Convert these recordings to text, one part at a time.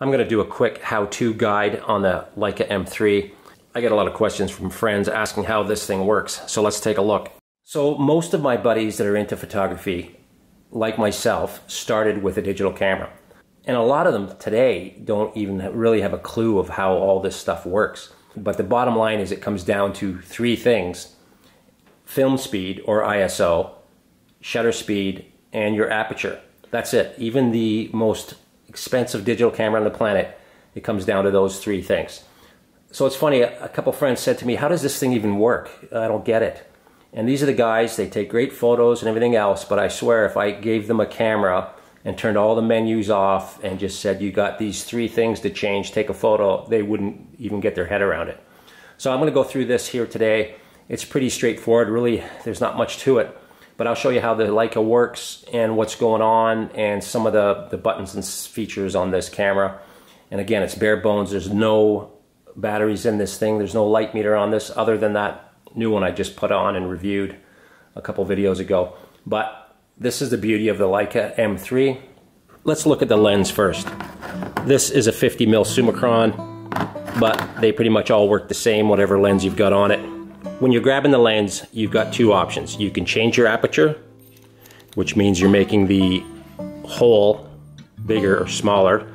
I'm going to do a quick how-to guide on the Leica M3. I get a lot of questions from friends asking how this thing works, so let's take a look. So most of my buddies that are into photography, like myself, started with a digital camera. And a lot of them today don't even really have a clue of how all this stuff works. But the bottom line is it comes down to three things. Film speed, or ISO, shutter speed, and your aperture. That's it. Even the most expensive digital camera on the planet, it comes down to those three things. So it's funny, a couple friends said to me, how does this thing even work? I don't get it. And these are the guys, they take great photos and everything else, but I swear if I gave them a camera and turned all the menus off and just said, you got these three things to change, take a photo, they wouldn't even get their head around it. So I'm gonna go through this here today. It's pretty straightforward, really, there's not much to it but I'll show you how the Leica works and what's going on and some of the, the buttons and features on this camera. And again, it's bare bones. There's no batteries in this thing. There's no light meter on this other than that new one I just put on and reviewed a couple videos ago. But this is the beauty of the Leica M3. Let's look at the lens first. This is a 50 mm Summicron, but they pretty much all work the same, whatever lens you've got on it. When you're grabbing the lens, you've got two options. You can change your aperture, which means you're making the hole bigger or smaller,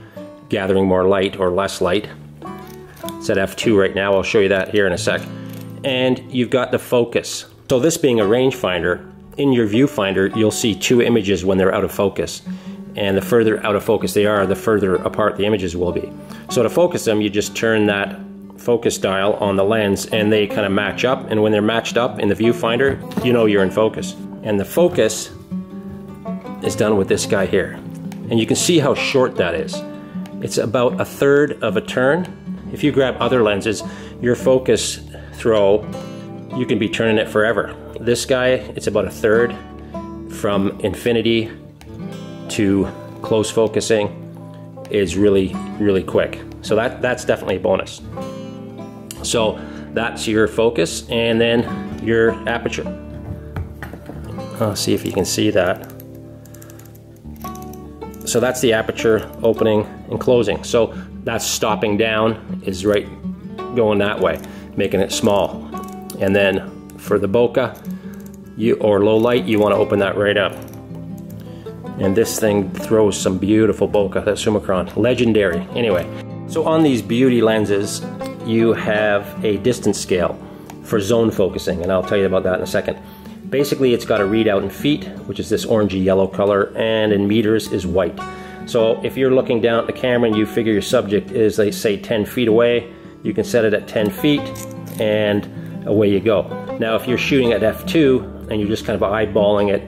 gathering more light or less light. It's at f2 right now, I'll show you that here in a sec. And you've got the focus. So this being a rangefinder, in your viewfinder, you'll see two images when they're out of focus. And the further out of focus they are, the further apart the images will be. So to focus them, you just turn that focus dial on the lens and they kind of match up and when they're matched up in the viewfinder you know you're in focus. And the focus is done with this guy here. And you can see how short that is. It's about a third of a turn. If you grab other lenses your focus throw you can be turning it forever. This guy it's about a third from infinity to close focusing is really really quick. So that that's definitely a bonus so that's your focus and then your aperture. I'll see if you can see that. So that's the aperture opening and closing. So that's stopping down is right going that way, making it small. And then for the bokeh you or low light, you want to open that right up. And this thing throws some beautiful bokeh, that Summicron. Legendary. Anyway, so on these beauty lenses, you have a distance scale for zone focusing, and I'll tell you about that in a second. Basically, it's got a readout in feet, which is this orangey yellow color, and in meters is white. So if you're looking down at the camera and you figure your subject is, they say, 10 feet away, you can set it at 10 feet, and away you go. Now, if you're shooting at f2 and you're just kind of eyeballing it,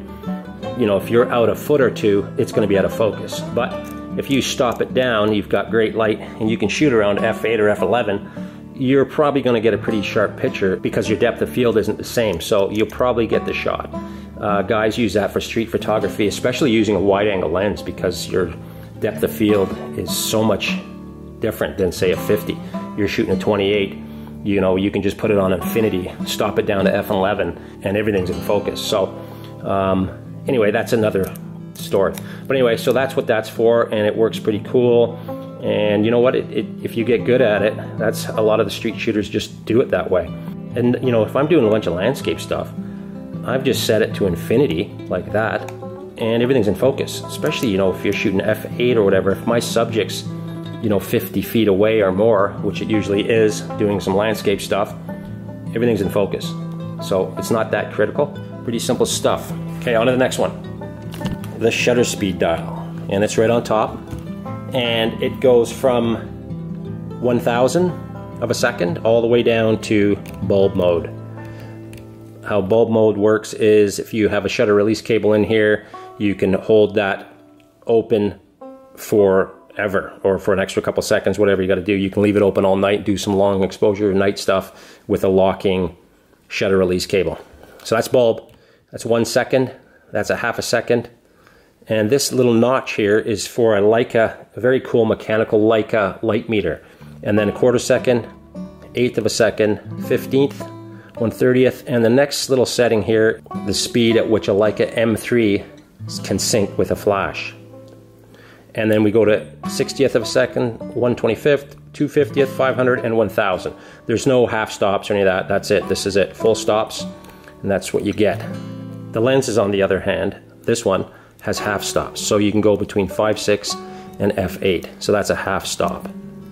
you know, if you're out a foot or two, it's going to be out of focus. But if you stop it down, you've got great light, and you can shoot around f8 or f11 you're probably going to get a pretty sharp picture because your depth of field isn't the same, so you'll probably get the shot. Uh, guys use that for street photography, especially using a wide angle lens because your depth of field is so much different than say a 50. You're shooting a 28, you know, you can just put it on infinity, stop it down to f11, and everything's in focus. So um, anyway, that's another story. But anyway, so that's what that's for, and it works pretty cool. And you know what? It, it, if you get good at it, that's a lot of the street shooters just do it that way. And you know, if I'm doing a bunch of landscape stuff, I've just set it to infinity like that, and everything's in focus. Especially, you know, if you're shooting f8 or whatever, if my subject's, you know, 50 feet away or more, which it usually is, doing some landscape stuff, everything's in focus. So it's not that critical. Pretty simple stuff. Okay, on to the next one. The shutter speed dial. And it's right on top and it goes from 1000 of a second all the way down to bulb mode. How bulb mode works is if you have a shutter release cable in here, you can hold that open forever or for an extra couple seconds, whatever you got to do. You can leave it open all night, do some long exposure night stuff with a locking shutter release cable. So that's bulb. That's one second. That's a half a second. And this little notch here is for a Leica, a very cool mechanical Leica light meter. And then a quarter second, eighth of a second, 15th, 130th, and the next little setting here, the speed at which a Leica M3 can sync with a flash. and then we go to 60th of a second, 125th, 250th, 500, and 1000. There's no half stops or any of that. That's it. This is it. Full stops, and that's what you get. The lenses, on the other hand, this one has half stops. So you can go between 5, 6, and f8. So that's a half stop.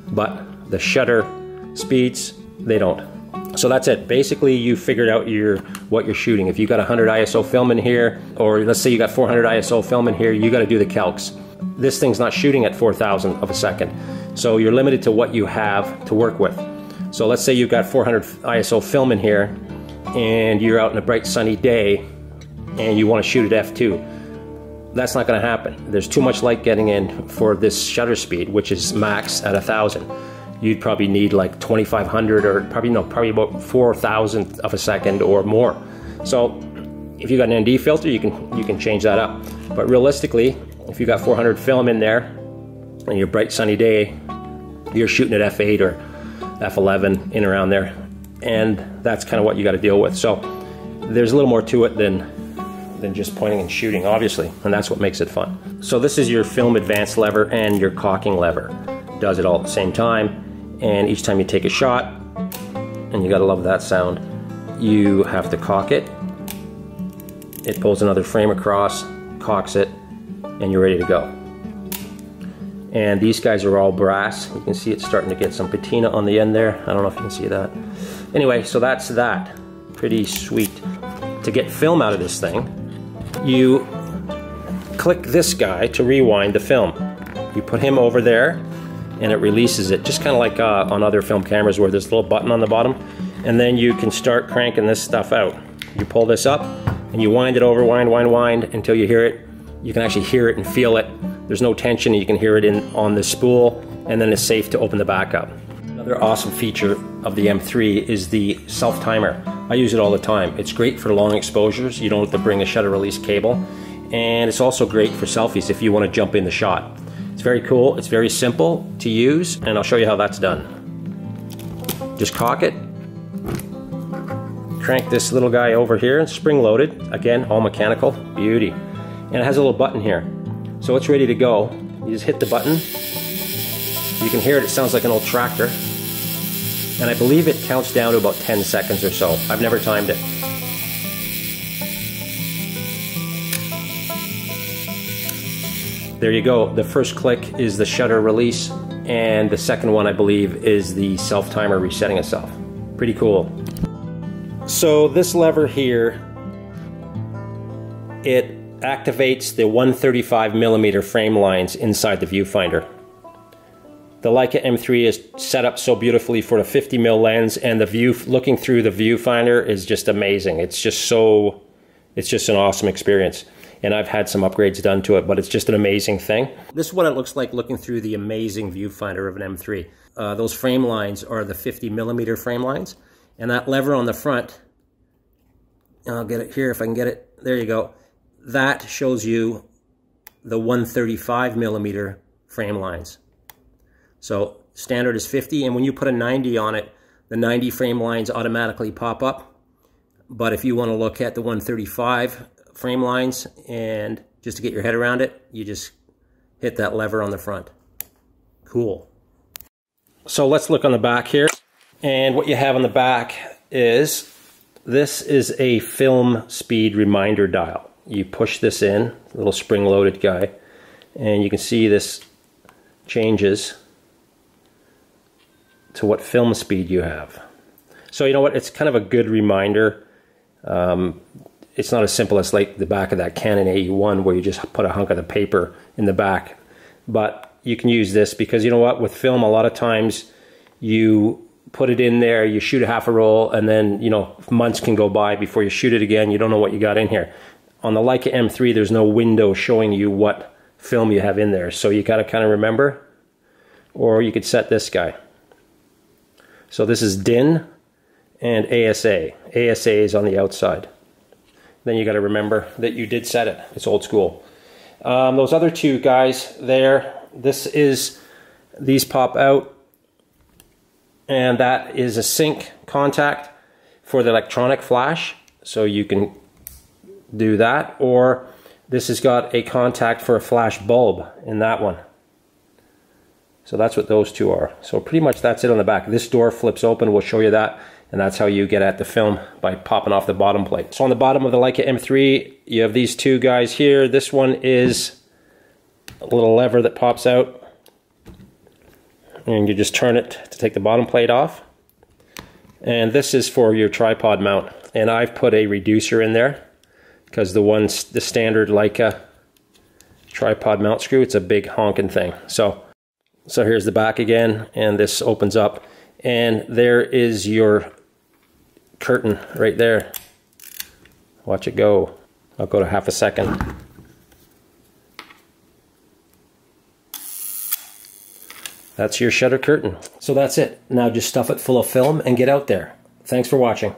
But the shutter speeds, they don't. So that's it. Basically, you figured out your what you're shooting. If you got 100 ISO film in here, or let's say you got 400 ISO film in here, you got to do the calcs. This thing's not shooting at 4,000 of a second. So you're limited to what you have to work with. So let's say you've got 400 ISO film in here, and you're out in a bright sunny day, and you want to shoot at f2. That's not going to happen. There's too much light getting in for this shutter speed, which is max at a thousand. You'd probably need like 2500 or probably no probably about 4000 of a second or more. So if you got an ND filter you can you can change that up. But realistically if you got 400 film in there and your bright sunny day you're shooting at f8 or f11 in around there and that's kind of what you got to deal with. So there's a little more to it than than just pointing and shooting obviously and that's what makes it fun so this is your film advance lever and your cocking lever does it all at the same time and each time you take a shot, and you gotta love that sound, you have to cock it. It pulls another frame across, cocks it, and you're ready to go. And these guys are all brass. You can see it's starting to get some patina on the end there. I don't know if you can see that. Anyway, so that's that. Pretty sweet. To get film out of this thing, you click this guy to rewind the film. You put him over there, and it releases it, just kind of like uh, on other film cameras where there's a little button on the bottom. And then you can start cranking this stuff out. You pull this up and you wind it over, wind, wind, wind until you hear it. You can actually hear it and feel it. There's no tension, you can hear it in on the spool, and then it's safe to open the back up. Another awesome feature of the M3 is the self-timer. I use it all the time. It's great for long exposures. You don't have to bring a shutter release cable. And it's also great for selfies if you want to jump in the shot. It's very cool, it's very simple to use, and I'll show you how that's done. Just cock it, crank this little guy over here and spring loaded. Again, all mechanical, beauty. And it has a little button here. So it's ready to go. You just hit the button. You can hear it, it sounds like an old tractor. And I believe it counts down to about 10 seconds or so. I've never timed it. there you go. The first click is the shutter release, and the second one, I believe, is the self timer resetting itself. Pretty cool. So this lever here, it activates the 135 millimeter frame lines inside the viewfinder. The Leica M3 is set up so beautifully for the 50 mil lens, and the view looking through the viewfinder is just amazing. It's just so, it's just an awesome experience and I've had some upgrades done to it, but it's just an amazing thing. This is what it looks like looking through the amazing viewfinder of an M3. Uh, those frame lines are the 50 millimeter frame lines, and that lever on the front, I'll get it here if I can get it, there you go. That shows you the 135 millimeter frame lines. So standard is 50, and when you put a 90 on it, the 90 frame lines automatically pop up. But if you want to look at the 135 frame lines and just to get your head around it, you just hit that lever on the front. Cool. So let's look on the back here. And what you have on the back is, this is a film speed reminder dial. You push this in, little spring-loaded guy, and you can see this changes to what film speed you have. So you know what, it's kind of a good reminder. Um, it's not as simple as like the back of that Canon AE1 where you just put a hunk of the paper in the back. But you can use this because you know what, with film, a lot of times you put it in there, you shoot a half a roll, and then you know months can go by before you shoot it again. You don't know what you got in here. On the Leica M3, there's no window showing you what film you have in there, so you got to kind of remember. Or you could set this guy. So this is DIN and ASA. ASA is on the outside then you got to remember that you did set it. It's old school. Um, those other two guys there, this is, these pop out, and that is a sync contact for the electronic flash, so you can do that, or this has got a contact for a flash bulb in that one. So that's what those two are. So pretty much that's it on the back. This door flips open, we'll show you that. And that's how you get at the film by popping off the bottom plate. So on the bottom of the Leica M3, you have these two guys here. This one is a little lever that pops out. And you just turn it to take the bottom plate off. And this is for your tripod mount. And I've put a reducer in there because the one, the standard Leica tripod mount screw, it's a big honking thing. So, so here's the back again, and this opens up. And there is your curtain right there. Watch it go. I'll go to half a second. That's your shutter curtain. So that's it. Now just stuff it full of film and get out there. Thanks for watching.